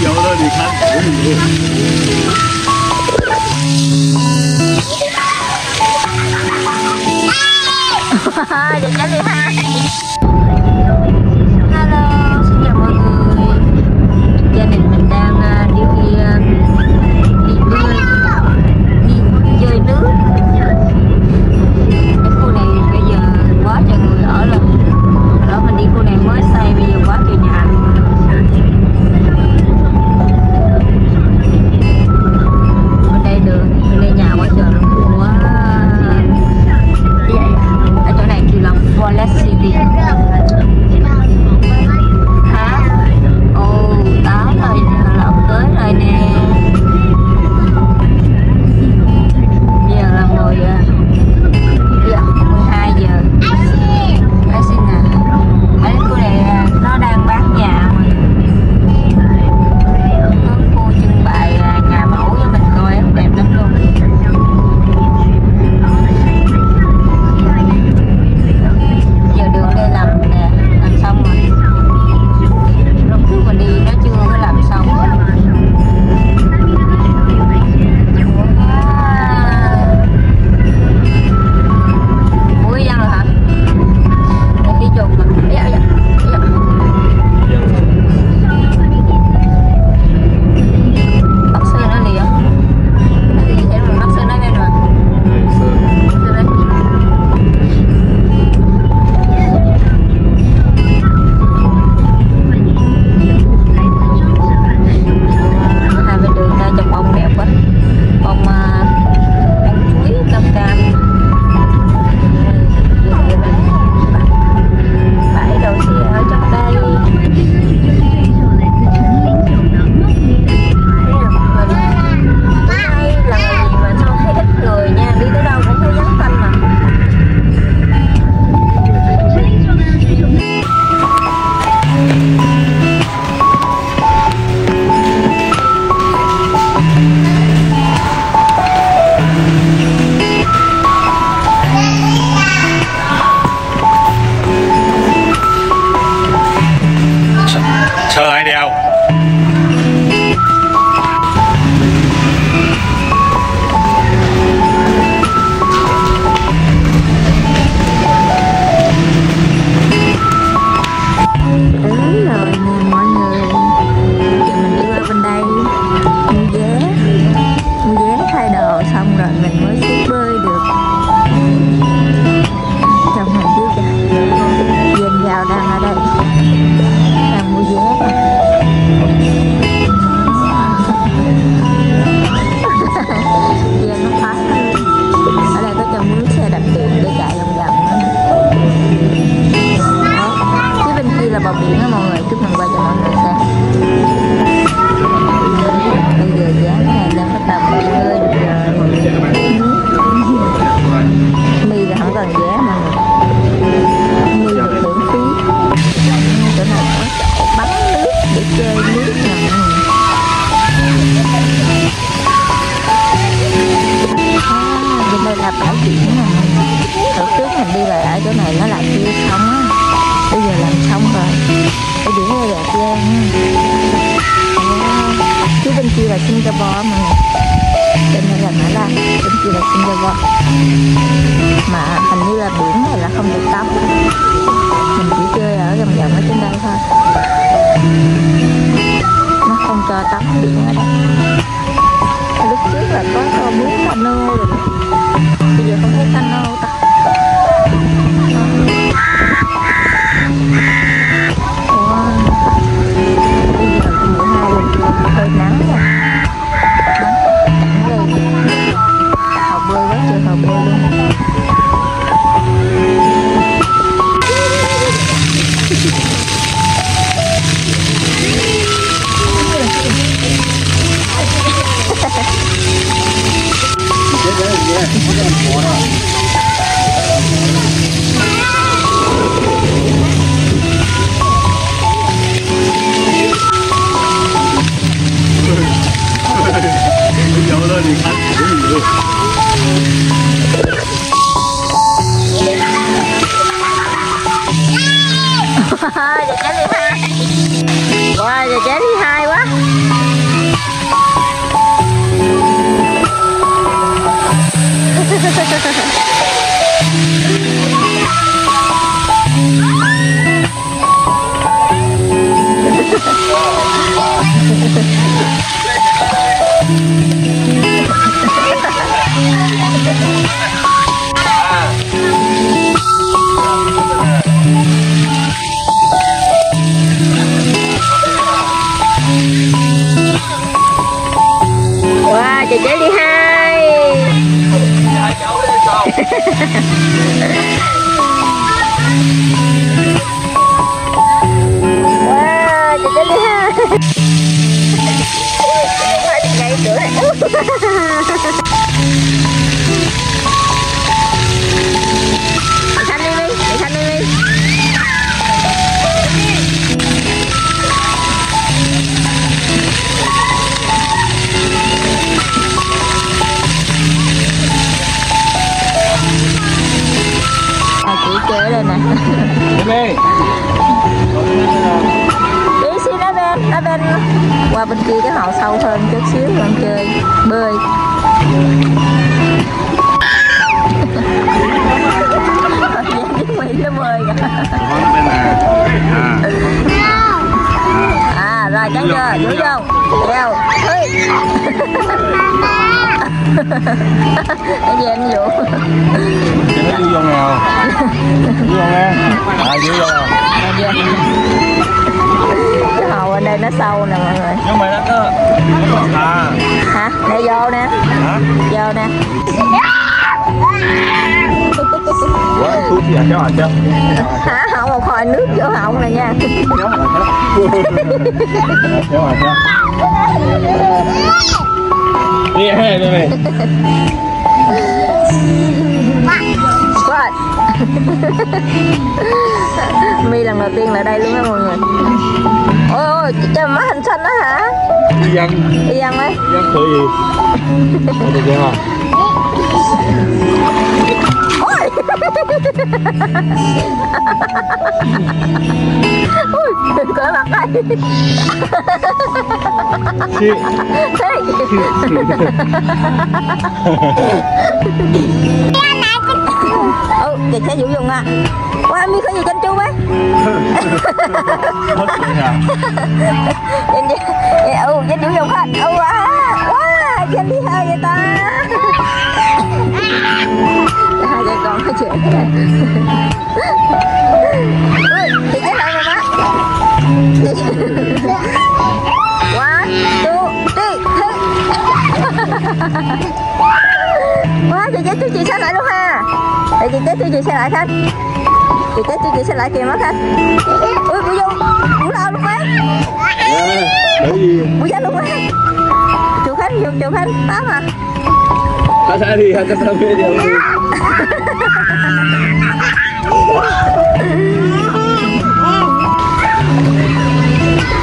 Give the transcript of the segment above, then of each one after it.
摇到你开除你！哈哈。nhé mọi người, chúc mừng ba cho mọi người xem bây giờ dán này đang có tầm hơi mì là không cần giá mà mi được miễn phí. Chỗ này có chỗ bắn nước để chơi. ลชิ้นจะบอมันเป็นอะไรมาล่ะเป็นกี่ละชิ้นจะบอมาพัน wow giờ trẻ Ha ha ha! Qua bên kia cái hồ sâu hơn chút xíu con chơi Bơi nó bơi. À. Rồi cắn chưa, vô Đeo, ơi Cái gì anh Vũ thấy vô nào? Vô nghe. À, vô vô. Cái hồ bên đây nó sâu nè mọi người Nhưng mà nó có à Hả, nè vô nè hả? Vô nè Quá thú gì à cháu à cháu. Hả, hậu một hồi nước vô họng nè nha Cháu à cháu. À cháu. Đây này. Mi lần đầu tiên lại đây luôn á mọi người Ôi ôi, cho má hình xanh đó hả? Đi dân. Đi ăn đấy Dân thử gì? Được chưa? Ôi Ui, cởi mặt đây Chị. Thế Chị sẽ dụ dùng à? Qua mi có gì chanh chu ấy Ừ, danh dụ dùng hết. Ừ, à Wow, danh đi hơi vậy ta. Hai vợ con nói chuyện. Chị cái này mà má One, two, three, Chị chết chị sao lại khanh Chị chết chị sao lại kìa má khanh Ui, bữa vô Bữa lao luôn Để gì? Bữa ra luôn má Chú Khánh, vô chú Khánh, tám à. Hãy subscribe đi, hãy subscribe đi.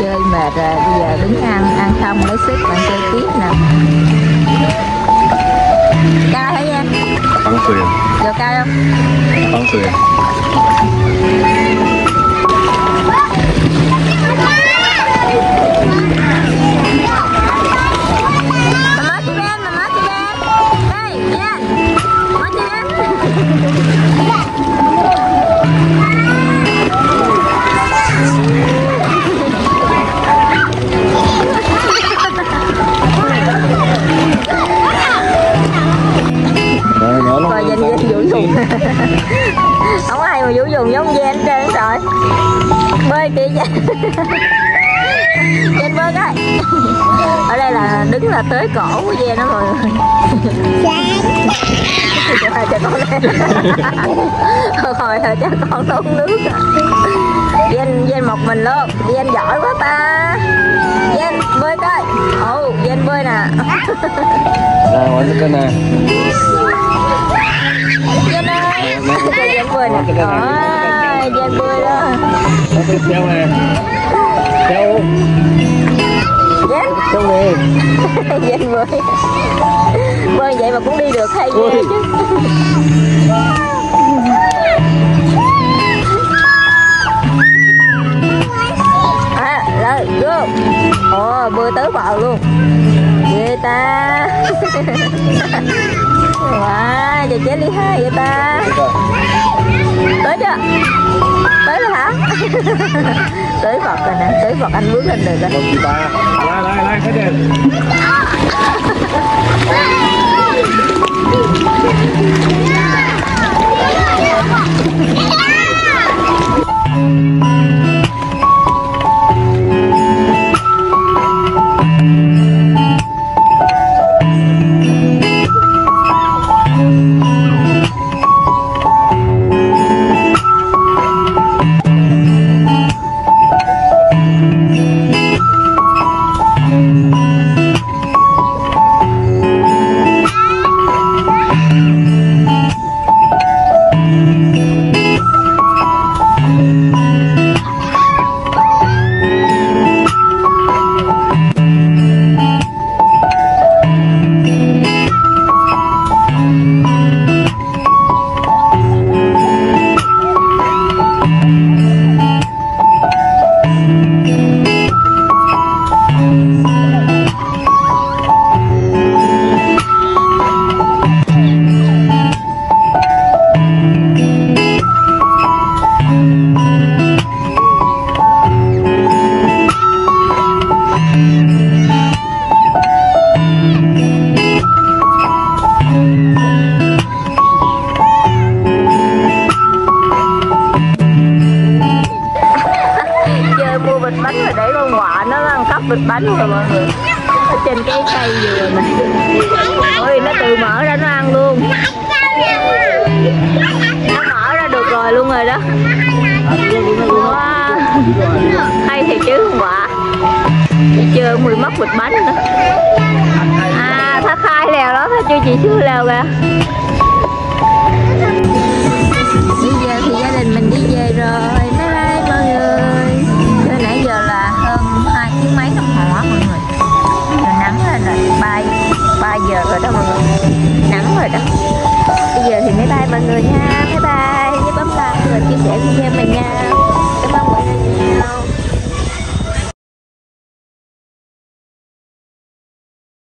chơi mệt rồi bây giờ đứng ăn ăn xong lấy sức bạn chơi tiếp nè. Hả nha Bắn thuyền. vô cao không Bắn thuyền. Danh bơi cái ở đây là đứng là tới cổ của danh đó mọi người. Cho hai cha con này hồi hồi cha con nó uống nước à. danh danh một mình luôn. Danh giỏi quá ta. Danh bơi coi. Ồ danh bơi nè. Nè, ngoài cái nè. danh ơi. Danh bơi nè đó danh bơi đó treo nè. Treo. danh Treo nè. danh bơi bơi vậy mà cũng đi được hay ghê Ui. chứ à rồi rồi bơi tới bờ luôn ghê ta wow giờ chế ly hai vậy ta. Tới chưa? Tới rồi hả? Tới vật rồi nè tới vật anh bước lên được rồi. Lại lại lại cái đèn chơi ở trên cái cây dừa này ôi nó tự mở ra nó ăn luôn. Nó mở ra được rồi luôn rồi đó. Wow. hay thiệt chứ không quả, chưa mười mất bịch bánh nữa. À thá khai lèo đó thá chưa chị chưa lèo kìa. Bây giờ thì